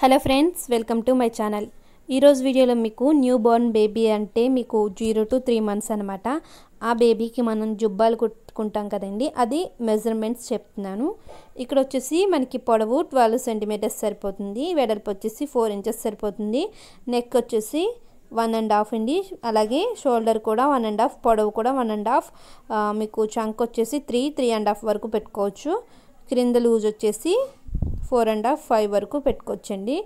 Hello friends welcome to my channel. ఈరోజు వీడియోలో మీకు న్యూ బోర్న్ బేబీ అంటే మీకు జీరో టు త్రీ మంత్స్ అనమాట ఆ బేబీకి మనం జుబ్బాలు కుట్టుకుంటాం కదండి అది మెజర్మెంట్స్ చెప్తున్నాను. ఇక్కడ వచ్చేసి మనకి పొడవు ట్వెల్వ్ సెంటీమీటర్స్ సరిపోతుంది వెడల్పు వచ్చేసి ఫోర్ ఇంచెస్ సరిపోతుంది. నెక్ వచ్చేసి వన్ అండ్ హాఫ్ అండి అలాగే షోల్డర్ కూడా వన్ అండ్ హాఫ్ పొడవు కూడా వన్ అండ్ హాఫ్ మీకు చంక్ వచ్చేసి త్రీ త్రీ అండ్ హాఫ్ వరకు పెట్టుకోవచ్చు. క్రింద లూజ్ వచ్చేసి ఫోర్ అండ్ హాఫ్ ఫైవ్ వరకు పెట్టుకోవచ్చండి.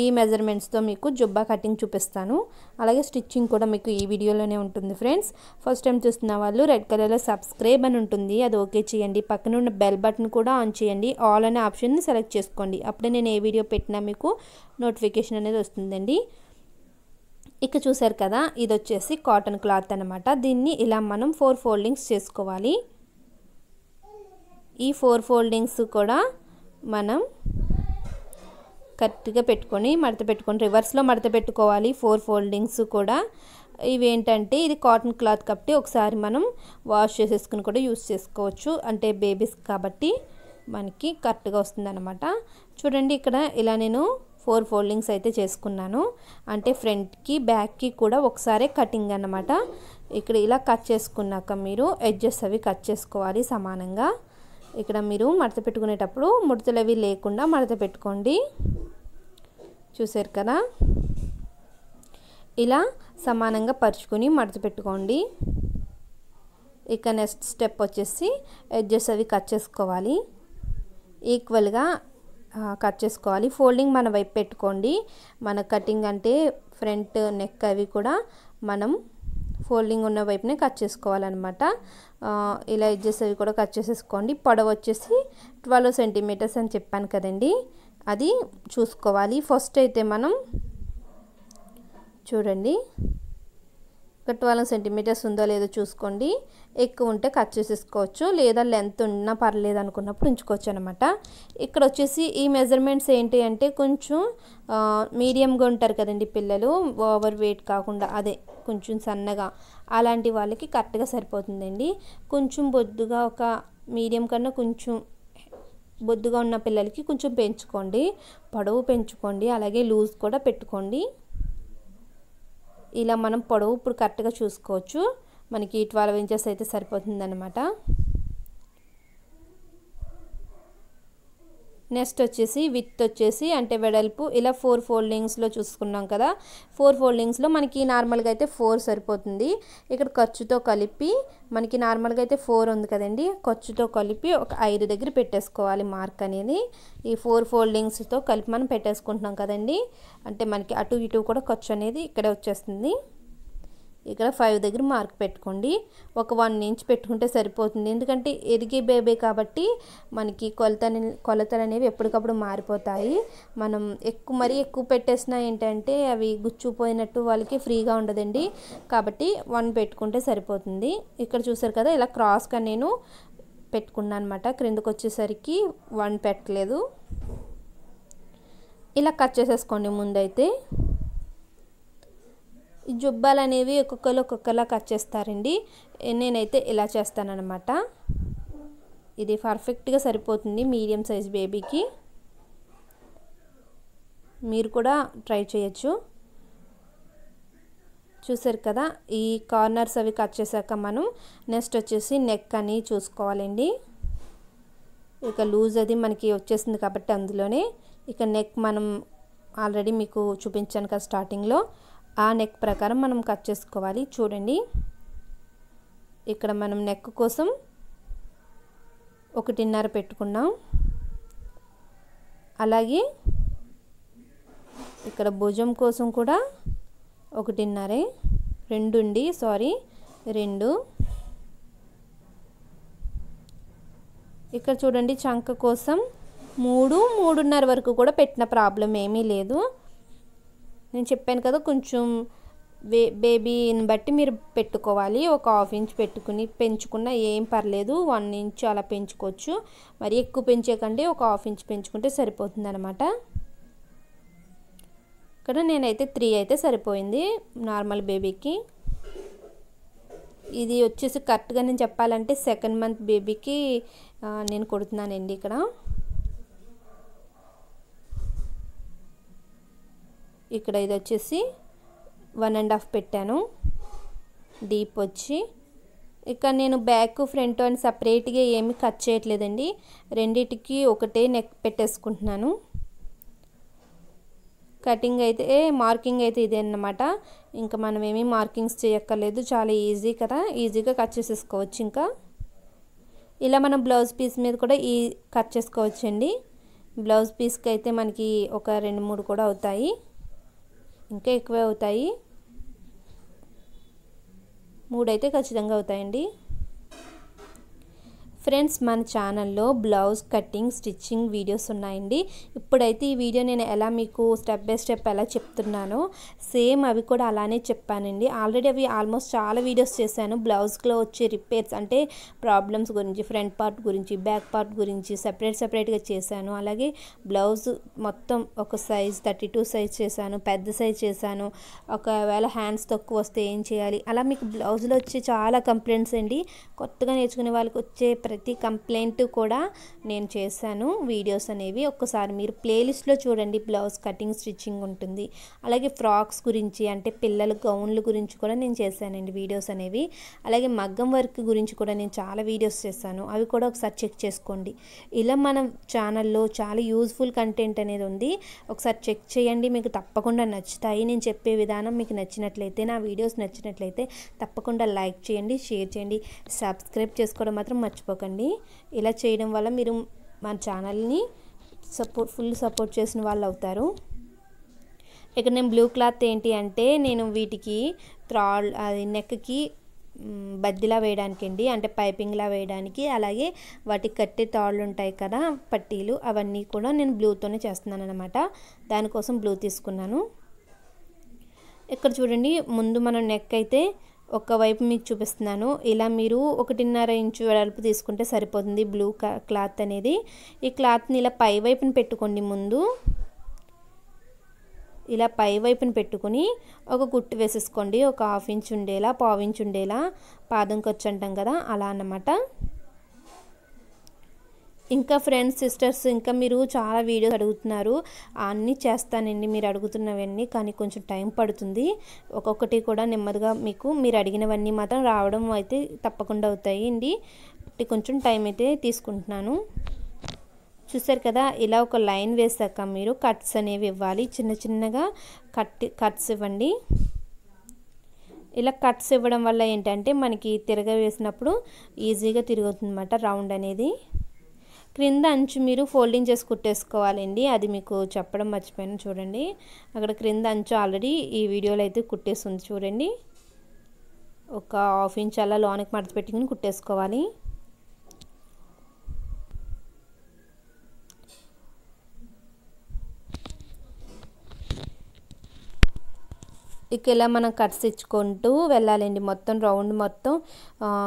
ఈ మెజర్మెంట్స్తో మీకు జుబ్బా కటింగ్ చూపిస్తాను. అలాగే స్టిచ్చింగ్ కూడా మీకు ఈ వీడియోలోనే ఉంటుంది ఫ్రెండ్స్. ఫస్ట్ టైం చూస్తున్న వాళ్ళు రెడ్ కలర్లో సబ్స్క్రైబ్ అని ఉంటుంది. అది ఓకే చేయండి. పక్కన ఉన్న బెల్ బటన్ కూడా ఆన్ చేయండి. ఆల్ అనే ఆప్షన్ని సెలెక్ట్ చేసుకోండి. అప్పుడే నేను ఏ వీడియో పెట్టినా మీకు నోటిఫికేషన్ అనేది వస్తుందండి. ఇక చూసారు కదా ఇది వచ్చేసి కాటన్ క్లాత్ అనమాట దీన్ని ఇలా మనం ఫోర్ ఫోల్డింగ్స్ చేసుకోవాలి. ఈ ఫోర్ ఫోల్డింగ్స్ కూడా మనం కరెక్ట్గా పెట్టుకొని మడత పెట్టుకొని రివర్స్లో మడత పెట్టుకోవాలి. ఫోర్ ఫోల్డింగ్స్ కూడా. ఇవేంటంటే ఇది కాటన్ క్లాత్ కాబట్టి ఒకసారి మనం వాష్ చేసేసుకుని కూడా యూస్ చేసుకోవచ్చు. అంటే బేబీస్ కాబట్టి మనకి కరెక్ట్గా వస్తుందన్నమాట. చూడండి ఇక్కడ ఇలా నేను ఫోర్ ఫోల్డింగ్స్ అయితే చేసుకున్నాను. అంటే ఫ్రంట్కి బ్యాక్కి కూడా ఒకసారి కటింగ్ అనమాట ఇక్కడ ఇలా కట్ చేసుకున్నాక మీరు ఎడ్జెస్ అవి కట్ చేసుకోవాలి సమానంగా. ఇక్కడ మీరు మడత పెట్టుకునేటప్పుడు ముడతలు అవి లేకుండా మడత పెట్టుకోండి. చూసారు కదా? ఇలా సమానంగా పరుచుకొని మడత పెట్టుకోండి. ఇక నెక్స్ట్ స్టెప్ వచ్చేసి ఎడ్జెస్ అవి కట్ చేసుకోవాలి. ఈక్వల్గా కట్ చేసుకోవాలి. ఫోల్డింగ్ మన వైపు పెట్టుకోండి. మన కటింగ్ అంటే ఫ్రంట్ నెక్ అవి కూడా మనం ఫోల్డింగ్ ఉన్న వైపునే కట్ చేసుకోవాలన్నమాట. ఇలా ఎడ్జెస్ అవి కూడా కట్ చేసేసుకోండి. పొడవు వచ్చేసి ట్వెల్వ్ సెంటీమీటర్స్ అని చెప్పాను కదండి. అది చూసుకోవాలి. ఫస్ట్ అయితే మనం చూడండి. ఒక ట్వెల్వ్ సెంటీమీటర్స్ ఉందో లేదో చూసుకోండి. ఎక్కువ ఉంటే కట్ చేసేసుకోవచ్చు. లేదా లెంత్ ఉన్నా పర్లేదు అనుకున్నప్పుడు ఉంచుకోవచ్చు అనమాట ఇక్కడ వచ్చేసి ఈ మెజర్మెంట్స్ ఏంటి అంటే కొంచెం మీడియంగా ఉంటారు కదండి పిల్లలు. ఓవర్ వెయిట్ కాకుండా అదే కొంచెం సన్నగా అలాంటి వాళ్ళకి కరెక్ట్గా సరిపోతుందండి. కొంచెం బొద్దుగా ఒక మీడియం కన్నా కొంచెం బొద్దుగా ఉన్న పిల్లలకి కొంచెం పెంచుకోండి. పొడవు పెంచుకోండి. అలాగే లూజ్ కూడా పెట్టుకోండి. ఇలా మనం పొడవు ఇప్పుడు కరెక్ట్గా చూసుకోవచ్చు. మనకి ట్వెల్వ్ ఇంచెస్ అయితే సరిపోతుందన్నమాట. నెక్స్ట్ వచ్చేసి విత్ వచ్చేసి అంటే వెడల్పు ఇలా ఫోర్ ఫోల్డింగ్స్లో చూసుకున్నాం కదా. ఫోర్ ఫోల్డింగ్స్లో మనకి నార్మల్గా అయితే ఫోర్ సరిపోతుంది. ఇక్కడ ఖర్చుతో కలిపి మనకి నార్మల్గా అయితే ఫోర్ ఉంది కదండి. ఖర్చుతో కలిపి ఒక ఐదు దగ్గర పెట్టేసుకోవాలి మార్క్ అనేది. ఈ ఫోర్ ఫోల్డింగ్స్తో కలిపి మనం పెట్టేసుకుంటున్నాం కదండి. అంటే మనకి అటు ఇటు కూడా ఖర్చు అనేది ఇక్కడే వచ్చేస్తుంది. ఇక్కడ ఫైవ్ దగ్గర మార్క్ పెట్టుకోండి. ఒక వన్ ఇంచ్ పెట్టుకుంటే సరిపోతుంది. ఎందుకంటే ఎదిగే బేబీ కాబట్టి మనకి కొలత కొలతలు అనేవి ఎప్పటికప్పుడు మారిపోతాయి. మనం ఎక్కువ మరీ ఎక్కువ పెట్టేసినా ఏంటంటే అవి గుచ్చుపోయినట్టు వాళ్ళకి ఫ్రీగా ఉండదండి. కాబట్టి వన్ పెట్టుకుంటే సరిపోతుంది. ఇక్కడ చూసారు కదా ఇలా క్రాస్గా నేను పెట్టుకున్నాను అనమాట క్రిందకు వచ్చేసరికి వన్ పెట్టలేదు. ఇలా కట్ చేసేసుకోండి ముందైతే. ఈ జుబ్బాలు అనేవి ఒక్కొక్కరు ఒక్కొక్కలా కట్ చేస్తారండి. నేనైతే ఇలా చేస్తానన్నమాట. ఇది పర్ఫెక్ట్గా సరిపోతుంది మీడియం సైజ్ బేబీకి. మీరు కూడా ట్రై చేయొచ్చు. చూసారు కదా ఈ కార్నర్స్ అవి కట్ చేశాక మనం నెక్స్ట్ వచ్చేసి నెక్ అని చూసుకోవాలండి. ఇక లూజ్ అది మనకి వచ్చేసింది కాబట్టి అందులోనే. ఇక నెక్ మనం ఆల్రెడీ మీకు చూపించాను కదా స్టార్టింగ్లో ఆ నెక్ ప్రకారం మనం కట్ చేసుకోవాలి. చూడండి. ఇక్కడ మనం నెక్ కోసం ఒకటిన్నర పెట్టుకున్నాం. అలాగే ఇక్కడ భుజం కోసం కూడా ఒకటిన్నరే. రెండుండి సారీ రెండు. ఇక్కడ చూడండి చంక కోసం మూడు మూడున్నర వరకు కూడా పెట్టిన ప్రాబ్లం ఏమీ లేదు. నేను చెప్పాను కదా కొంచెం బే బేబీని బట్టి మీరు పెట్టుకోవాలి. ఒక హాఫ్ ఇంచ్ పెట్టుకుని పెంచుకున్న ఏం పర్లేదు. వన్ ఇంచ్ అలా పెంచుకోవచ్చు. మరి ఎక్కువ పెంచేకంటే ఒక హాఫ్ ఇంచ్ పెంచుకుంటే సరిపోతుంది అనమాట ఇక్కడ నేనైతే త్రీ అయితే సరిపోయింది నార్మల్ బేబీకి ఇది వచ్చేసి కరెక్ట్గా నేను చెప్పాలంటే సెకండ్ మంత్ బేబీకి నేను కొడుతున్నానండి ఇక్కడ. ఇక్కడ ఇది వచ్చేసి వన్ అండ్ హాఫ్ పెట్టాను. డీప్ వచ్చి. ఇక్కడ నేను బ్యాక్ ఫ్రంట్ అని సపరేట్గా ఏమి కట్ చేయట్లేదండి. రెండిటికి ఒకటే నెక్ పెట్టేసుకుంటున్నాను. కటింగ్ అయితే మార్కింగ్ అయితే ఇదే అన్నమాట. ఇంకా మనం ఏమీ మార్కింగ్స్ చేయక్కర్లేదు. చాలా ఈజీ కదా. ఈజీగా కట్ చేసేసుకోవచ్చు ఇంకా. ఇలా మనం బ్లౌజ్ పీస్ మీద కూడా ఈ కట్ చేసుకోవచ్చండి. బ్లౌజ్ పీస్కి అయితే మనకి ఒక రెండు మూడు కూడా అవుతాయి. ఇంకా ఎక్కువే అవుతాయి. మూడు అయితే ఖచ్చితంగా అవుతాయండి. ఫ్రెండ్స్ మన ఛానల్లో బ్లౌజ్ కటింగ్ స్టిచ్చింగ్ వీడియోస్ ఉన్నాయండి. ఇప్పుడైతే ఈ వీడియో నేను ఎలా మీకు స్టెప్ బై స్టెప్ ఎలా చెప్తున్నానో సేమ్ అవి కూడా అలానే చెప్పానండి. ఆల్రెడీ అవి ఆల్మోస్ట్ చాలా వీడియోస్ చేశాను. బ్లౌజ్లో వచ్చే రిపేర్స్ అంటే ప్రాబ్లమ్స్ గురించి ఫ్రంట్ పార్ట్ గురించి బ్యాక్ పార్ట్ గురించి సపరేట్ సపరేట్గా చేశాను. అలాగే బ్లౌజ్ మొత్తం ఒక సైజ్ థర్టీ టూ సైజ్ చేశాను పెద్ద సైజ్ చేశాను. ఒకవేళ హ్యాండ్స్ తక్కువ వస్తే ఏం చేయాలి? అలా మీకు బ్లౌజ్లో వచ్చే చాలా కంప్లైంట్స్ అండి. కొత్తగా నేర్చుకునే వాళ్ళకి వచ్చే ప్రతి కంప్లైంట్ కూడా నేను చేశాను. వీడియోస్ అనేవి ఒక్కసారి మీరు ప్లేలిస్ట్లో చూడండి. బ్లౌజ్ కటింగ్ స్టిచ్చింగ్ ఉంటుంది. అలాగే ఫ్రాక్స్ గురించి అంటే పిల్లల గౌన్ల గురించి కూడా నేను చేశానండి వీడియోస్ అనేవి. అలాగే మగ్గం వర్క్ గురించి కూడా నేను చాలా వీడియోస్ చేశాను. అవి కూడా ఒకసారి చెక్ చేసుకోండి. ఇలా మన ఛానల్లో చాలా యూజ్ఫుల్ కంటెంట్ అనేది ఉంది. ఒకసారి చెక్ చేయండి. మీకు తప్పకుండా నచ్చుతాయి. నేను చెప్పే విధానం మీకు నచ్చినట్లయితే నా వీడియోస్ నచ్చినట్లయితే తప్పకుండా లైక్ చేయండి షేర్ చేయండి. సబ్స్క్రైబ్ చేసుకోవడం మాత్రం మర్చిపోకండి. ఇలా చేయడం వల్ల మీరు మన ఛానల్ని సపోర్ట్ ఫుల్ సపోర్ట్ చేసిన వాళ్ళు అవుతారు. ఇక్కడ నేను బ్లూ క్లాత్ ఏంటి అంటే నేను వీటికి త్రాల్ అది నెక్కి బద్దిలా వేయడానికి అండి అంటే పైపింగ్లా వేయడానికి అలాగే వాటికి కట్టే తాళ్ళు ఉంటాయి కదా పట్టీలు అవన్నీ కూడా నేను బ్లూతోనే చేస్తున్నాను అనమాట దానికోసం బ్లూ తీసుకున్నాను. ఇక్కడ చూడండి ముందు మనం నెక్ అయితే ఒకవైపు మీకు చూపిస్తున్నాను. ఇలా మీరు ఒకటిన్నర ఇంచు వెడల్పు తీసుకుంటే సరిపోతుంది బ్లూ క్లాత్ అనేది. ఈ క్లాత్ని ఇలా పై వైపున పెట్టుకోండి ముందు. ఇలా పై వైపున పెట్టుకుని ఒక కుట్టు వేసేసుకోండి. ఒక హాఫ్ ఇంచ్ ఉండేలా పావు ఇంచ్ ఉండేలా. పాదం ఖర్చు అంటాం కదా అలా అన్నమాట. ఇంకా ఫ్రెండ్స్ సిస్టర్స్ ఇంకా మీరు చాలా వీడియోస్ అడుగుతున్నారు. అన్నీ చేస్తానండి మీరు అడుగుతున్నవన్నీ కానీ కొంచెం టైం పడుతుంది. ఒక్కొక్కటి కూడా నెమ్మదిగా మీకు మీరు అడిగినవన్నీ మాత్రం రావడం అయితే తప్పకుండా అవుతాయి. అండి కొంచెం టైం అయితే తీసుకుంటున్నాను. చూసారు కదా ఇలా ఒక లైన్ వేసాక మీరు కట్స్ అనేవి ఇవ్వాలి. చిన్న చిన్నగా కట్ కట్స్ ఇవ్వండి. ఇలా కట్స్ ఇవ్వడం వల్ల ఏంటంటే మనకి తిరగ వేసినప్పుడు ఈజీగా తిరుగుతుందన్నమాట రౌండ్ అనేది. క్రింద అంచు మీరు ఫోల్డింగ్ చేసి కుట్టేసుకోవాలండి. అది మీకు చెప్పడం మర్చిపోయాను చూడండి. అక్కడ క్రింద అంచు ఆల్రెడీ ఈ వీడియోలో అయితే కుట్టేస్తుంది చూడండి. ఒక హాఫ్ ఇంచ్ అలా లోనికి మడత పెట్టుకుని కుట్టేసుకోవాలి. ఇక ఇలా మనం కట్స్ ఇచ్చుకుంటూ వెళ్ళాలండి. మొత్తం రౌండ్ మొత్తం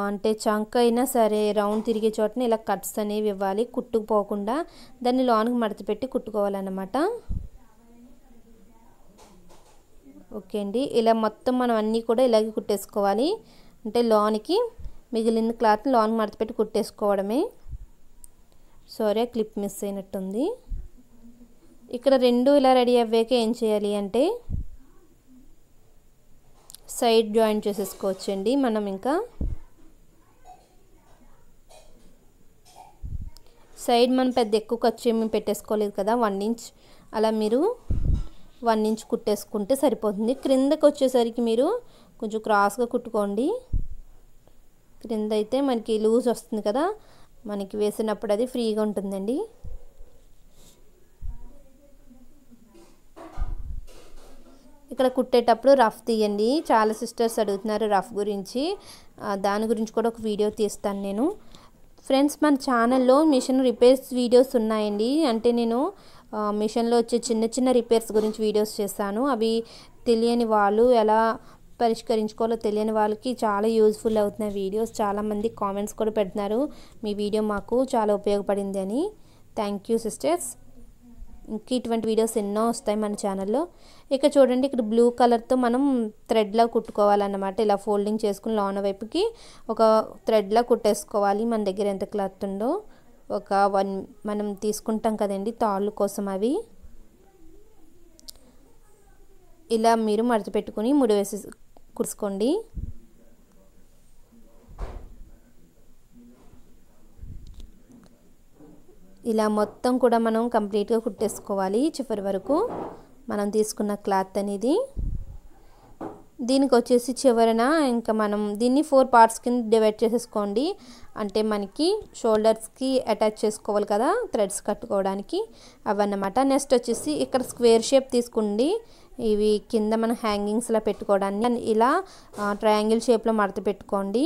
అంటే చంక్ అయినా సరే రౌండ్ తిరిగే చోటన ఇలా కట్స్ అనేవి ఇవ్వాలి. కుట్టుకుపోకుండా దాన్ని లోనికి మడత పెట్టి కుట్టుకోవాలన్నమాట. ఓకే అండి. ఇలా మొత్తం మనం అన్నీ కూడా ఇలాగే కుట్టేసుకోవాలి. అంటే లోనికి మిగిలిన క్లాత్ లోనికి మడత పెట్టి కుట్టేసుకోవడమే. సారీ క్లిప్ మిస్ అయినట్టుంది. ఇక్కడ రెండు ఇలా రెడీ అవ్వాక ఏం చేయాలి అంటే సైడ్ జాయిన్ చేసేసుకోవచ్చండి. మనం ఇంకా సైడ్ మనం పెద్ద ఎక్కువ ఖర్చు ఏమి పెట్టేసుకోలేదు కదా వన్ ఇంచ్. అలా మీరు వన్ ఇంచ్ కుట్టేసుకుంటే సరిపోతుంది. క్రిందకి వచ్చేసరికి మీరు కొంచెం క్రాస్గా కుట్టుకోండి. క్రింద అయితే మనకి లూజ్ వస్తుంది కదా మనకి వేసినప్పుడు అది ఫ్రీగా ఉంటుందండి. ఇక్కడ కుట్టేటప్పుడు రఫ్ తీయండి. చాలా సిస్టర్స్ అడుగుతున్నారు రఫ్ గురించి. దాని గురించి కూడా ఒక వీడియో తీస్తాను నేను. ఫ్రెండ్స్ మన ఛానల్లో మిషన్ రిపేర్స్ వీడియోస్ ఉన్నాయండి. అంటే నేను మిషన్లో వచ్చే చిన్న చిన్న రిపేర్స్ గురించి వీడియోస్ చేస్తాను అవి తెలియని వాళ్ళు ఎలా పరిష్కరించుకోవాలో తెలియని వాళ్ళకి చాలా యూజ్ఫుల్ అవుతున్నాయి వీడియోస్. చాలామంది కామెంట్స్ కూడా పెడుతున్నారు. మీ వీడియో మాకు చాలా ఉపయోగపడింది అని. Thank you sisters. ఇంకా ఇటువంటి వీడియోస్ ఎన్నో వస్తాయి మన ఛానల్లో ఇక చూడండి ఇక్కడ బ్లూ కలర్తో మనం థ్రెడ్లా కుట్టుకోవాలన్నమాట. ఇలా ఫోల్డింగ్ చేసుకుని లోన వైపుకి ఒక థ్రెడ్లా కుట్టేసుకోవాలి మన దగ్గర ఎంత క్లాత్ ఉందో. ఒక వన్ మనం తీసుకుంటాం కదండి తాళ్ళు కోసం అవి. ఇలా మీరు మడత పెట్టుకుని ముడి వేసి ఇలా మొత్తం కూడా మనం కంప్లీట్గా కుట్టేసుకోవాలి చివరి వరకు. మనం తీసుకున్న క్లాత్ అనేది. దీనికి వచ్చేసి చివరన ఇంకా మనం దీన్ని ఫోర్ పార్ట్స్ కింద డివైడ్ చేసేసుకోండి. అంటే మనకి షోల్డర్స్కి అటాచ్ చేసుకోవాలి కదా థ్రెడ్స్ కట్టుకోవడానికి అవన్నమాట. నెక్స్ట్ వచ్చేసి ఇక్కడ స్క్వేర్ షేప్ తీసుకోండి. ఇవి కింద మనం హ్యాంగింగ్స్లో పెట్టుకోవడానికి ఇలా ట్రయాంగిల్ షేప్లో మడత పెట్టుకోండి.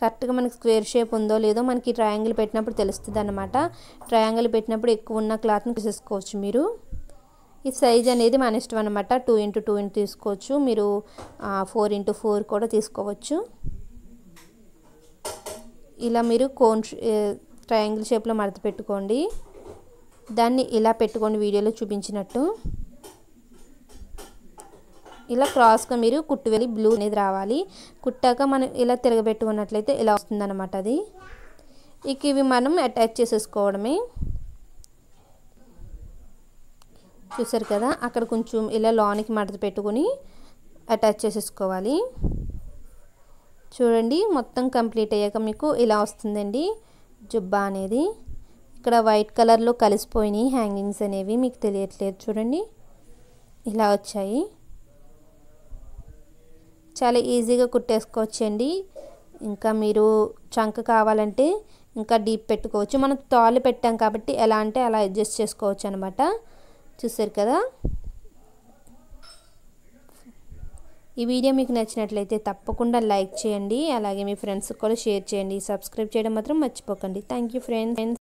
కరెక్ట్గా మనకి స్క్వేర్ షేప్ ఉందో లేదో మనకి ట్రయాంగిల్ పెట్టినప్పుడు తెలుస్తుంది అనమాట ట్రయాంగిల్ పెట్టినప్పుడు ఎక్కువ ఉన్న క్లాత్ని తీసేసుకోవచ్చు మీరు. ఈ సైజ్ అనేది మన ఇష్టం అనమాట టూ ఇంటూ టూ ఇంటూ తీసుకోవచ్చు. మీరు ఫోర్ ఇంటూ ఫోర్ కూడా తీసుకోవచ్చు. ఇలా మీరు కోన్ ట్రయాంగిల్ షేప్లో మడత పెట్టుకోండి. దాన్ని ఇలా పెట్టుకోండి వీడియోలో చూపించినట్టు. ఇలా క్రాస్గా మీరు కుట్టు వెళ్ళి బ్లూ అనేది రావాలి. కుట్టాక మనం ఇలా తిరగబెట్టుకున్నట్లయితే ఇలా వస్తుందన్నమాట అది. ఇక ఇవి మనం అటాచ్ చేసేసుకోవడమే. చూసారు కదా అక్కడ కొంచెం ఇలా లోనికి మడత పెట్టుకుని అటాచ్ చేసేసుకోవాలి. చూడండి మొత్తం కంప్లీట్ అయ్యాక మీకు ఇలా వస్తుందండి జుబ్బా అనేది. ఇక్కడ వైట్ కలర్లో కలిసిపోయినాయి హ్యాంగింగ్స్ అనేవి మీకు తెలియట్లేదు చూడండి. ఇలా వచ్చాయి. చాలా ఈజీగా కుట్టేసుకోవచ్చండి. ఇంకా మీరు చంక కావాలంటే ఇంకా డీప్ పెట్టుకోవచ్చు. మనం తాళ్ళు పెట్టాం కాబట్టి ఎలా అంటే అలా అడ్జస్ట్ చేసుకోవచ్చు అనమాట చూసారు కదా? ఈ వీడియో మీకు నచ్చినట్లయితే తప్పకుండా లైక్ చేయండి. అలాగే మీ ఫ్రెండ్స్కి కూడా షేర్ చేయండి. సబ్స్క్రైబ్ చేయడం మాత్రం మర్చిపోకండి. Thank you friends